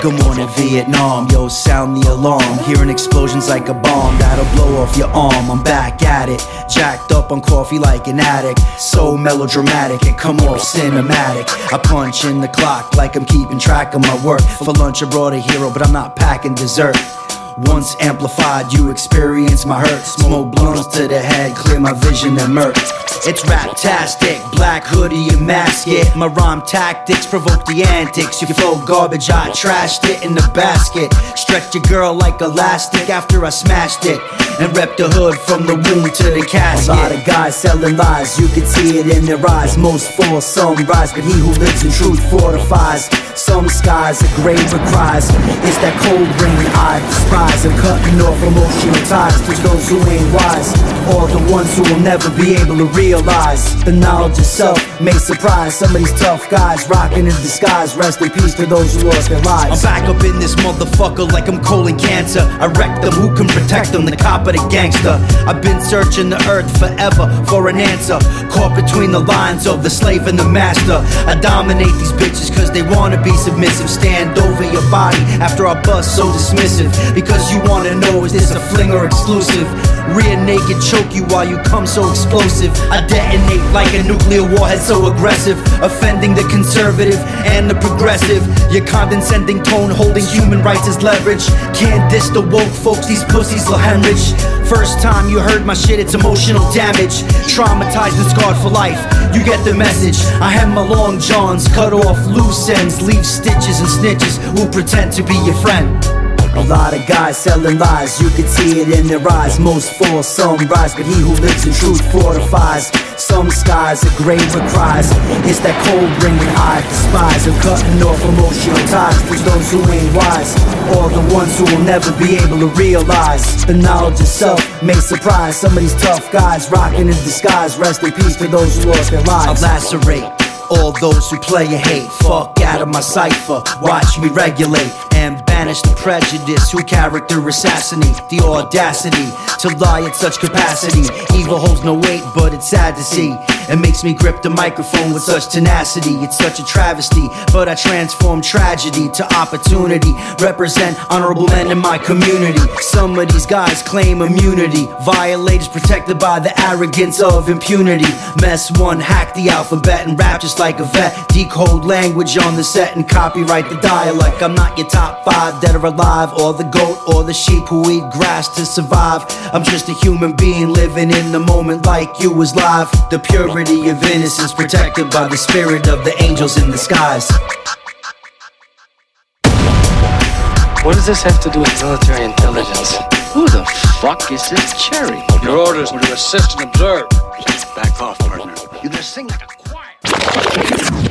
Good morning, Vietnam. Yo, sound the alarm. Hearing explosions like a bomb that'll blow off your arm. I'm back at it, jacked up on coffee like an addict. So melodramatic and come off cinematic. I punch in the clock like I'm keeping track of my work. For lunch, I brought a hero, but I'm not packing dessert. Once amplified, you experience my hurt. Smoke blunts to the head, clear my vision and murk. It's rap-tastic, black hoodie and mask it. My rhyme tactics provoke the antics. You flow garbage, I trashed it in the basket. Stretch your girl like elastic after I smashed it. And rep the hood from the womb to the casket. A lot of guys selling lies, you can see it in their eyes. Most fall, some rise, but he who lives in truth fortifies. Some skies, are gray of cries. It's that cold rain I I'm cutting off emotional ties to those who ain't wise. Or the ones who will never be able to realize the knowledge itself may surprise some of these tough guys rocking in disguise. Rest in peace to those who lost their lives. I'm back up in this motherfucker like I'm colon cancer. I wreck them, who can protect them? The cop or the gangster. I've been searching the earth forever for an answer. Caught between the lines of the slave and the master. I dominate these bitches cause they wanna be submissive. Stand over your body after I bust so dismissive. Because you wanna know is this a fling or exclusive? Rear naked choke you while you come so explosive. I detonate like a nuclear warhead so aggressive, offending the conservative and the progressive. Your condescending tone holding human rights as leverage. Can't diss the woke folks, these pussies will hemorrhage. First time you heard my shit, it's emotional damage. Traumatized and scarred for life. You get the message. I have my long johns, cut off loose ends, leave stitches and snitches who pretend to be your friend. A lot of guys selling lies, you can see it in their eyes. Most fall, some rise, but he who lives in truth fortifies. Some skies, are grave with cries. It's that cold ringing I despise. I'm cutting off emotional ties to those who ain't wise. Or the ones who will never be able to realize. The knowledge of self may surprise some of these tough guys rocking in disguise. Rest in peace to those who lost their lives. I'll lacerate all those who play and hate. Fuck out of my cipher, watch me regulate banish the prejudice who character assassinate the audacity to lie at such capacity. Evil holds no weight, but it's sad to see. It makes me grip the microphone with such tenacity. It's such a travesty, but I transform tragedy to opportunity. Represent honorable men in my community. Some of these guys claim immunity. Violators protected by the arrogance of impunity. MES One, hack the alphabet and rap just like a vet. Decode language on the set and copyright the dialect. I'm not your top five dead or alive, or the goat, or the sheep who eat grass to survive. I'm just a human being living in the moment like you was live. The purity of innocence protected by the spirit of the angels in the skies. What does this have to do with military intelligence? Who the fuck is this Cherry? Your orders were to assist and observe. Back off, partner. You just sing like a